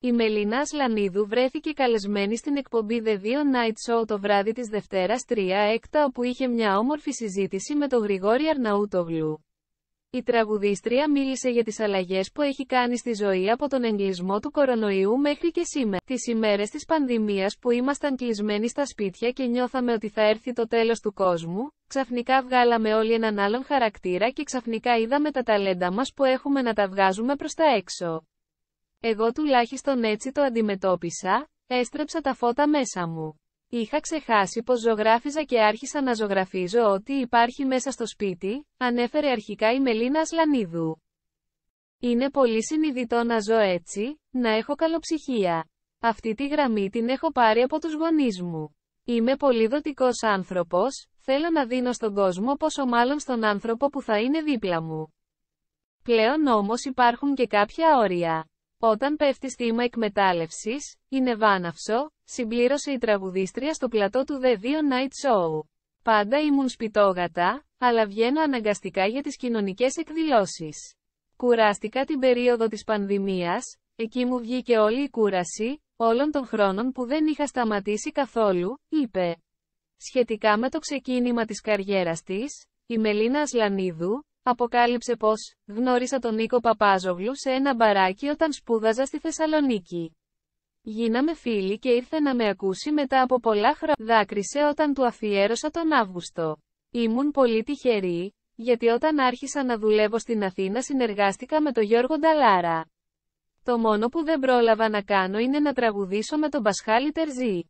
Η Μελίνα Ασλανίδου βρέθηκε καλεσμένη στην εκπομπή The Dio Night Show το βράδυ της Δευτέρας 3 έκτα όπου είχε μια όμορφη συζήτηση με τον Γρηγόρη Αρναούτογλου. Η τραγουδίστρια μίλησε για τις αλλαγές που έχει κάνει στη ζωή από τον εγκλισμό του κορονοϊού μέχρι και σήμερα. Τις ημέρες της πανδημίας που ήμασταν κλεισμένοι στα σπίτια και νιώθαμε ότι θα έρθει το τέλος του κόσμου, ξαφνικά βγάλαμε όλοι έναν άλλον χαρακτήρα και ξαφνικά είδαμε τα ταλέντα μας που έχουμε να τα βγάζουμε προς τα έξω. Εγώ τουλάχιστον έτσι το αντιμετώπισα, έστρεψα τα φώτα μέσα μου. Είχα ξεχάσει πως ζωγράφιζα και άρχισα να ζωγραφίζω ό,τι υπάρχει μέσα στο σπίτι, ανέφερε αρχικά η Μελίνα Ασλανίδου. Είναι πολύ συνειδητό να ζω έτσι, να έχω καλοψυχία. Αυτή τη γραμμή την έχω πάρει από τους γονείς μου. Είμαι πολύ δοτικός άνθρωπος, θέλω να δίνω στον κόσμο πόσο μάλλον στον άνθρωπο που θα είναι δίπλα μου. Πλέον όμως υπάρχουν και κάποια όρια. Όταν πέφτει θύμα εκμετάλλευσης, είναι βάναυσο, συμπλήρωσε η τραγουδίστρια στο πλατό του The Dio Night Show. Πάντα ήμουν σπιτόγατα, αλλά βγαίνω αναγκαστικά για τις κοινωνικές εκδηλώσεις. Κουράστηκα την περίοδο της πανδημίας, εκεί μου βγήκε όλη η κούραση, όλων των χρόνων που δεν είχα σταματήσει καθόλου, είπε. Σχετικά με το ξεκίνημα της καριέρας της, η Μελίνα Ασλανίδου, αποκάλυψε πως «γνώρισα τον Νίκο Παπάζογλου σε ένα μπαράκι όταν σπούδαζα στη Θεσσαλονίκη. Γίναμε φίλοι και ήρθε να με ακούσει μετά από πολλά χρόνια. Δάκρυσε όταν του αφιέρωσα τον Αύγουστο. Ήμουν πολύ τυχερή, γιατί όταν άρχισα να δουλεύω στην Αθήνα συνεργάστηκα με τον Γιώργο Νταλάρα. Το μόνο που δεν πρόλαβα να κάνω είναι να τραγουδήσω με τον Πασχάλη Τερζή.